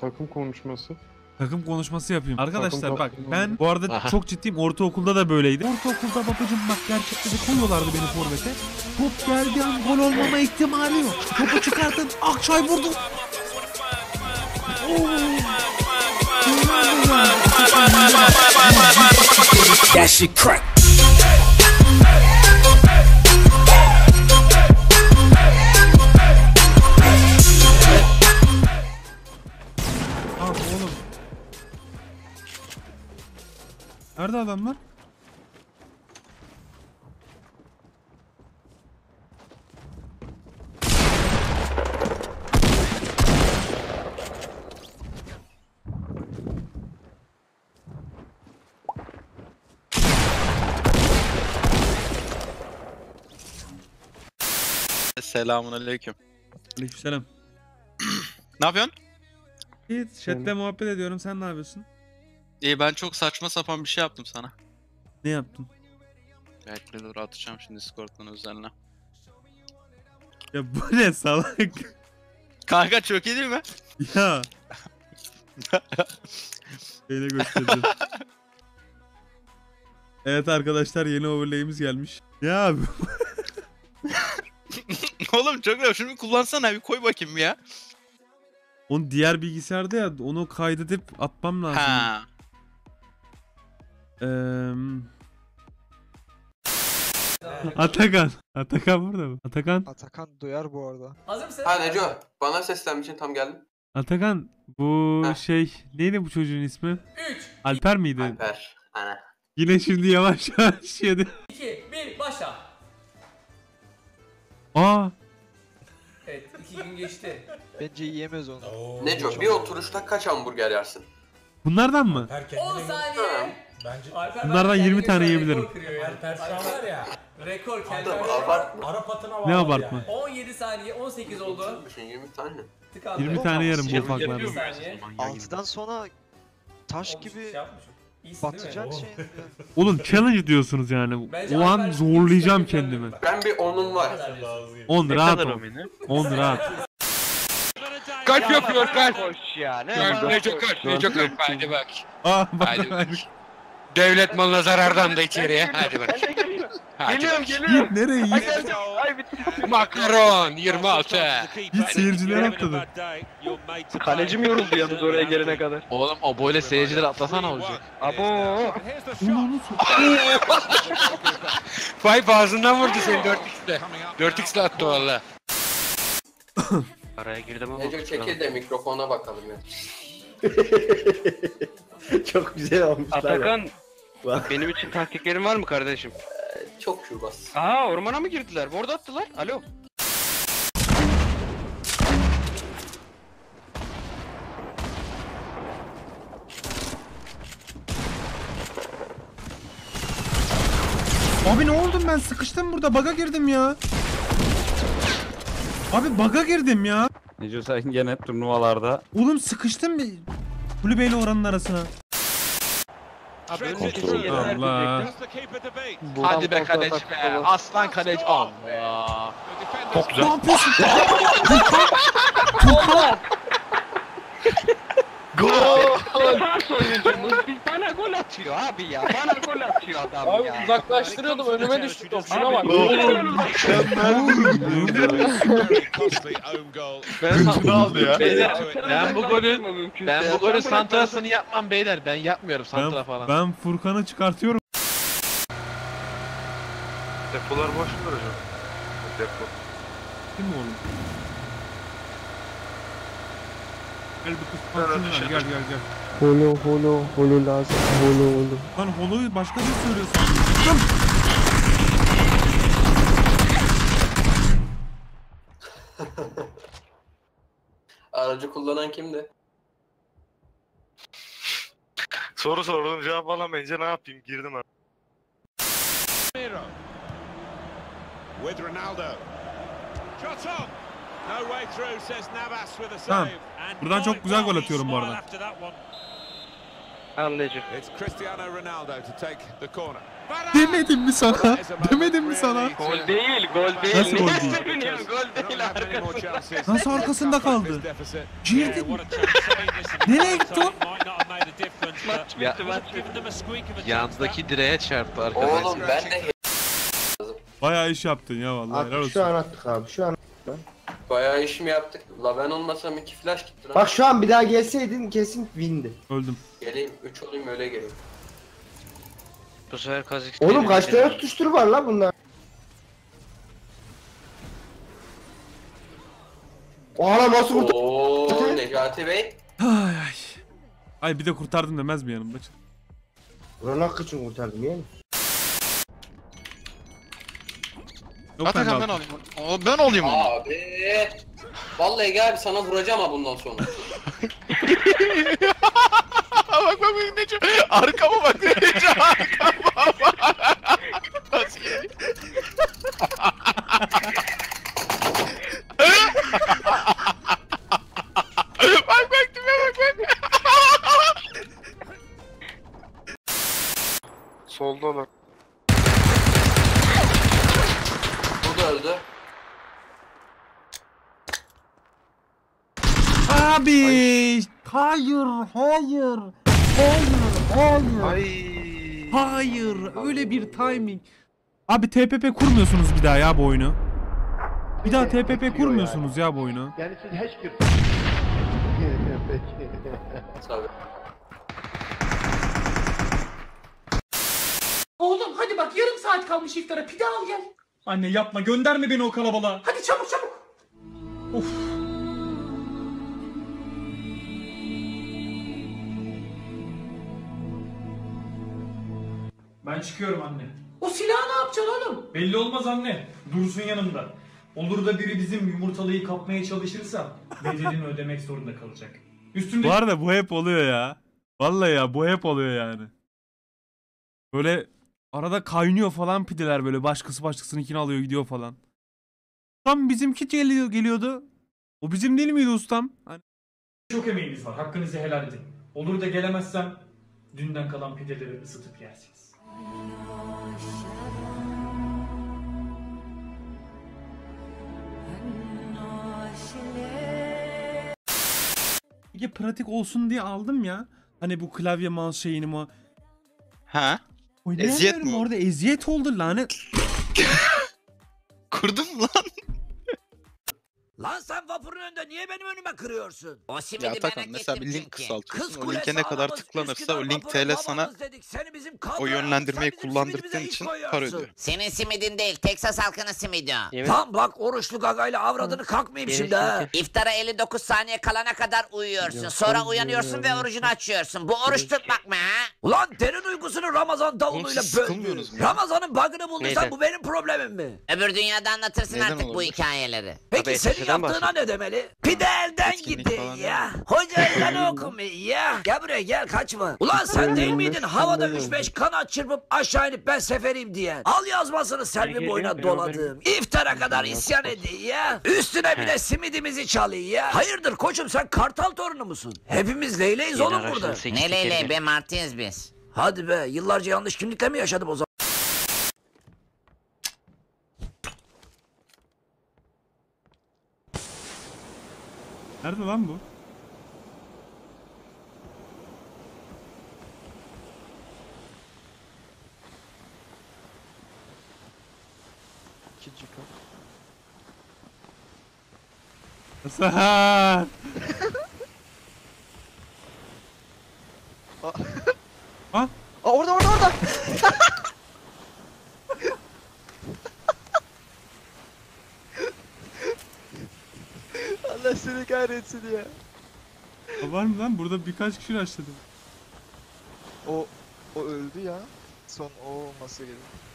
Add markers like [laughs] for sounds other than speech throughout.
Takım konuşması. Takım konuşması yapayım. Arkadaşlar Takım bak kaptanı. ben bu arada Aha. çok ciddiyim ortaokulda da böyleydi. Ortaokulda babacım bak gerçekten de koyuyorlardı beni forvete. Top geldiği an gol olmama ihtimali yok. Topu çıkartın Akçay vurdu. That shit crack. Nerede adamlar? Selamun aleyküm. Aleykümselam. Ne yapıyorsun? İyi chatte muhabbet ediyorum sen ne yapıyorsun? İyi ben çok saçma sapan bir şey yaptım sana. Ne yaptın? Bekle dur atacağım şimdi Discord'dan özeline. Ya bu ne salak? Kanka çok iyi değil mi? ya. [laughs] Şeyle göstereceğim. evet arkadaşlar yeni overlay'imiz gelmiş. Ya abi, [laughs] Oğlum çok iyi. Şunu bir kullansana bir koy bakayım ya. onu diğer bilgisayarda ya onu kaydedip atmam lazım. Ha. Atakan. Atakan burada mı? Atakan. Atakan duyar bu arada. Hazır mısın? Ha Neco, bana seslenmişsin tam geldim. Atakan bu Heh. şey neydi bu çocuğun ismi? 3, Alper miydi? Alper. Ana. Yine şimdi yavaş yavaş yedi. 2, 1, başla. Aa Evet, 2 gün geçti. Bence yiyemez onu. Neco, bir oturuşta kaç hamburger yersin? Bunlardan mı? 10 saniye. Bence Alper Bunlardan bence 20 tane kendine yiyebilirim. Rekor kırıyor ya. Alper şu an var ya. Rekor kendi Adam abartma. Arap atına Ne abartma? yani. 17 saniye, 18 oldu. Düşün 20 tane. Tıkandı. 20 tane yerim bu ufaklardan. yapıyor muyuz Saniye. Altıdan sonra taş Olmuş, gibi şey yapmışım. İyisin değil mi? batacak şey. Oğlum challenge diyorsunuz yani. Bence O an zorlayacağım kendimi. Ben bir onum var. kadar diyorsun. 10 rahat kadar ol. o mini? 10 rahat. [laughs] Kalp yapıyor kalp. Hoş ya ne Kalp ne çok kalp ne çok kalp. Hadi bak. Aa bak. Hadi bak. Devlet malına zarardan da içeriye. Hadi bak. Hadi Geliyorum bak. geliyorum. Git nereye git? Makaron 26. Git seyirciler atladı. Kalecim yoruldu yalnız oraya gelene kadar. Oğlum o böyle seyirciler atlasana olacak. Abo. Ulan? Five ağzından vurdu seni 4x'le. 4x'le attı valla. Araya girdim ama. Neco çekil de mikrofona bakalım ya. [laughs] Çok güzel olmuşlar ya. Atakan Bak. benim için taktiklerin var mı kardeşim? Çok şubas. Aa ormana mı girdiler? Orada attılar. Alo. Abi ne oldum ben sıkıştım burada baga girdim ya. Abi baga girdim ya. Neco sen [laughs] gene turnuvalarda. Oğlum sıkıştım bir kulübeyle oranın arasına. Abi Kontrol. Allah. Hadi be kaleci be. Aslan kaleci. Allah. Çok güzel. Ne yapıyorsun? Biz bana gol atıyor abi ya. Bana gol atıyor adam Abi ya. uzaklaştırıyordum önüme düştü top. Şuna bak. Ben, aldı ya. Beyler, Ben bu golü ben bu golün santrasını yapmam beyler. Ben yapmıyorum santra falan. ben Furkan'ı çıkartıyorum. Depolar boş mu hocam? Depo. Kim mi oğlum? Gel bir kıskansınlar gel gel gel. Holo holo holo lazım. Holo holo. Lan holoyu başka bir söylüyorsun. Lan! [laughs] Aracı kullanan kimdi? Soru sordum cevap alamayınca ne yapayım girdim ben. With Ronaldo. Shot on. Tamam. Buradan çok güzel gol atıyorum bu arada. after that one. Anlayacak. It's Cristiano Ronaldo to take the corner. Demedim mi sana? Demedim mi sana? Gol değil, gol değil. Nasıl gol değil? Gol değil arkasında. Nasıl arkasında kaldı? Girdi mi? [laughs] Nereye gitti o? Ya-. Yandaki direğe çarptı arkadaş. Oğlum ben de Bayağı iş yaptın ya vallahi. Abi şu an attık abi şu an. Bayağı iş mi yaptık? La ben olmasam iki flash gitti lan. Bak şu an bir daha gelseydin kesin windi. Öldüm. Geleyim 3 olayım öyle geleyim. Bu sefer Kazik Oğlum kaç tane tutuştur var la bunlar? O hala nasıl kurtar? Oo Necati Bey. Ay ay. Ay bir de kurtardım demez mi yanımda? Ronak için kurtardım yeğenim. Yok Atakan ben alayım. O ben olayım onu. Abi. Vallahi gel sana vuracağım ha bundan sonra. [laughs] bak bak bak ne çok. Arkama bak ne çok arkama Abi! Hayır, hayır. Hayır, hayır. Ay. Hayır, öyle bir timing. Abi TPP kurmuyorsunuz bir daha ya bu oyunu. Bir daha TPP kurmuyorsunuz ya bu oyunu. Yani siz hiçbir... Tabii. [laughs] Oğlum hadi bak yarım saat kalmış iftara pide al gel. Anne yapma gönderme beni o kalabalığa. Hadi çabuk çabuk. Of. Ben çıkıyorum anne. O silahı ne yapacaksın oğlum? Belli olmaz anne. Dursun yanımda. Olur da biri bizim yumurtalıyı kapmaya çalışırsa bedelini ödemek zorunda kalacak. Üstümde Bu arada bu hep oluyor ya. Vallahi ya bu hep oluyor yani. Böyle arada kaynıyor falan pideler böyle başkası başkasınınkini alıyor gidiyor falan. Tam bizimki geliyor, geliyordu. O bizim değil miydi ustam? Hani çok emeğiniz var. Hakkınızı helal edin. Olur da gelemezsem dünden kalan pideleri ısıtıp yersiniz. Ege pratik olsun diye aldım ya. Hani bu klavye mouse şeyini mi? Ha? Eziyet mi? Orada eziyet oldu lanet. [laughs] Kurdun mu lan? Lan sen vapurun önünde niye benim önüme kırıyorsun? O simidi Ya Atakan merak mesela ettim bir link çünkü. kısaltıyorsun. Kız O kulesi linke ne kadar anamız, tıklanırsa Üsküdar o link vapuru TL sana dedik, seni bizim kadroya o yönlendirmeyi sen bizim kullandırdığın simidimize iş için koyuyorsun. para ödüyor. Senin simidin değil, Texas halkının simidi o. Evet. Lan bak oruçlu gagayla avradını kalkmayayım şimdi ha. İftara 59 saniye kalana kadar uyuyorsun. Sonra uyanıyorsun ve orucunu açıyorsun. Bu oruç tutmak mı ha? Ulan derin uygusunu Ramazan davuluyla siz böldü. sıkılmıyorsunuz mu ya? Ramazan'ın bug'ını bulduysan bu benim problemim mi? Öbür dünyada anlatırsın Neyden artık bu olabilir? hikayeleri. Peki senin Yaptığına ne demeli? Pide elden Etkinlik gitti falan ya. Hoca elden okumuyor ya. Gel buraya gel kaçma. Ulan sen değil miydin havada 3-5 kanat çırpıp aşağı inip ben seferim diyen. Al yazmasını Selvi boyuna doladığım. İftara kadar isyan ediyor ya. Üstüne bir de simidimizi çalıyor ya. Hayırdır koçum sen kartal torunu musun? Hepimiz leyleyiz oğlum burada. Ne leyleği be Martins biz. Hadi be yıllarca yanlış kimlikle mi yaşadım o zaman? Nerede lan bu? İkinci kat. Hasan! [laughs] Aa orada orada orada. Allah kahretsin ya. Var mı lan? Burada birkaç kişi açladı. O o öldü ya. Son o olması gerekiyor.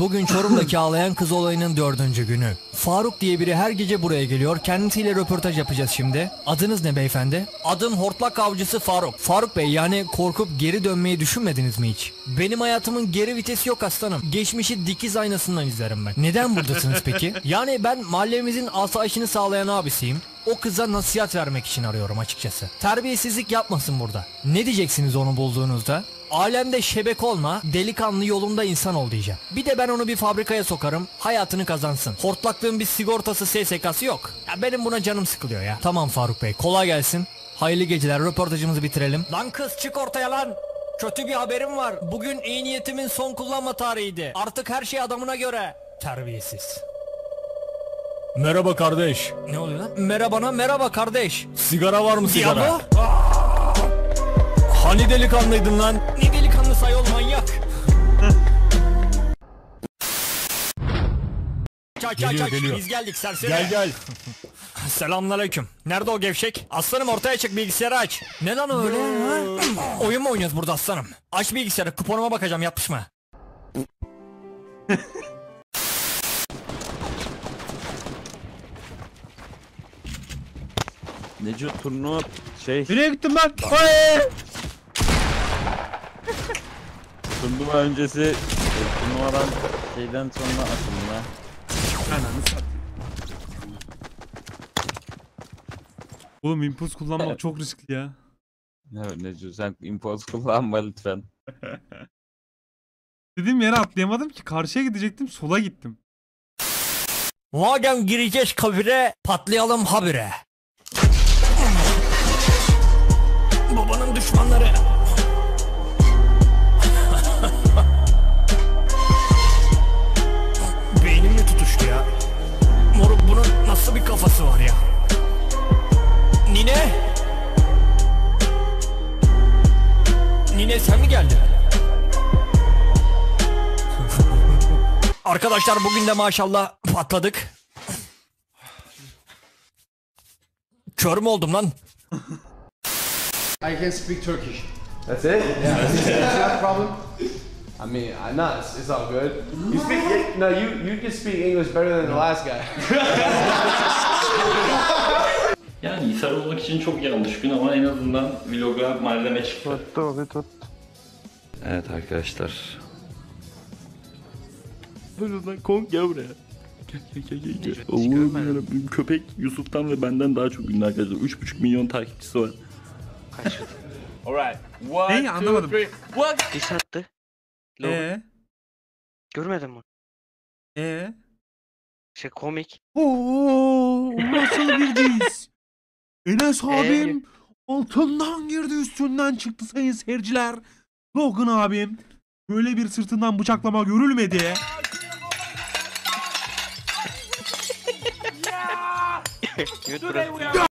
Bugün Çorum'daki ağlayan kız olayının dördüncü günü. Faruk diye biri her gece buraya geliyor. Kendisiyle röportaj yapacağız şimdi. Adınız ne beyefendi? Adım hortlak avcısı Faruk. Faruk Bey yani korkup geri dönmeyi düşünmediniz mi hiç? Benim hayatımın geri vitesi yok aslanım. Geçmişi dikiz aynasından izlerim ben. Neden buradasınız peki? Yani ben mahallemizin asayişini sağlayan abisiyim. O kıza nasihat vermek için arıyorum açıkçası. Terbiyesizlik yapmasın burada. Ne diyeceksiniz onu bulduğunuzda? Alemde şebek olma, delikanlı yolunda insan ol diyeceğim. Bir de ben onu bir fabrikaya sokarım, hayatını kazansın. Hortlaklığın bir sigortası SSK'sı yok. Ya benim buna canım sıkılıyor ya. Tamam Faruk Bey, kolay gelsin. Hayırlı geceler, röportajımızı bitirelim. Lan kız çık ortaya lan! Kötü bir haberim var. Bugün iyi niyetimin son kullanma tarihiydi. Artık her şey adamına göre. Terbiyesiz. Merhaba kardeş. Ne oluyor lan? Merhabana merhaba kardeş. Sigara var mı sigara? Diablo? Hani delikanlıydın lan? Ne delikanlı sayol manyak? Çay çay Geliyor, çay geliyor. biz geldik serseri. Gel gel. [laughs] Selamünaleyküm. Nerede o gevşek? Aslanım ortaya çık bilgisayarı aç. Ne lan öyle? ha? [clears throat] Oyun mu oynuyoruz burada aslanım? Aç bilgisayarı kuponuma bakacağım yapmış [laughs] mı? Neco turnuva şey Nereye gittin lan? Ay! turnuva öncesi e, turnuvadan şeyden sonra atılma. Ananı satayım. Oğlum impuls kullanmak çok riskli ya. Evet Neco sen impoz kullanma lütfen. [laughs] Dediğim yere atlayamadım ki karşıya gidecektim sola gittim. Madem gireceğiz kabire patlayalım habire. Düşmanları. Beynim mi tutuştu ya? Moruk bunun nasıl bir kafası var ya? Nine? Nine sen mi geldin? [laughs] Arkadaşlar bugün de maşallah patladık. Kör mü oldum lan? I can speak Turkish. That's it? Yeah, [laughs] that's not a problem. I mean, I know it's, it's all good. You speak no, you you can speak English better than the last guy. [laughs] Yani ishal olmak için çok yanlış gün ama en azından vloga malzeme çıktı. Evet arkadaşlar. Buyurun lan Kong gel buraya. Gel gel gel gel. gel. Allah'ım yarabbim köpek Yusuf'tan ve benden daha çok ünlü arkadaşlar. 3,5 milyon takipçisi var. [laughs] Alright. One, Neyi two, anlamadım. three. One. Dis attı. Ee, Görmedin mi? ee. Şey komik. Oo, nasıl bir diz? [laughs] Enes abim altından girdi üstünden çıktı sayın seyirciler. Logan abim böyle bir sırtından bıçaklama görülmedi. YouTube [laughs]